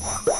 Wow.